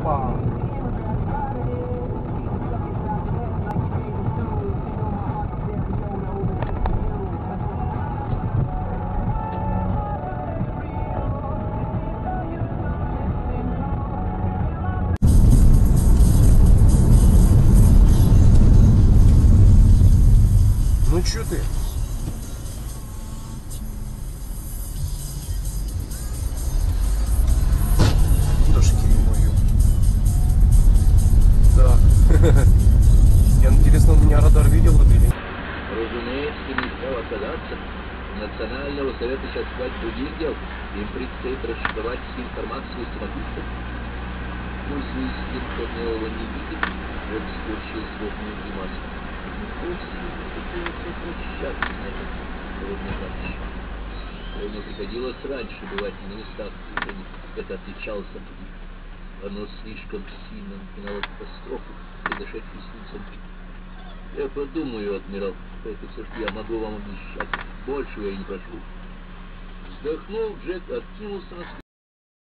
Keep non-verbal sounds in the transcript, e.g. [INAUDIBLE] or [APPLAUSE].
Опа! Ну чё ты? [LAUGHS] Я интересно, у меня радар видел это или нет? Разумеется, нельзя отказаться. Национального совета сейчас хватит других дел. Им предстоит расшифровать всю информацию с самописцем. Пусть кто нового не видит. Вот скорчил злобную гримасу. Вовсе не хотелось возвращаться на этот холодный раньше. Мне приходилось раньше бывать на местах, где это отличалось от других. Оно слишком сильно напоминало катастрофу, произошедшую с лицом я подумаю, адмирал, это все, что я могу вам обещать. Больше я не прошу. Вздохнув, Джек откинулся на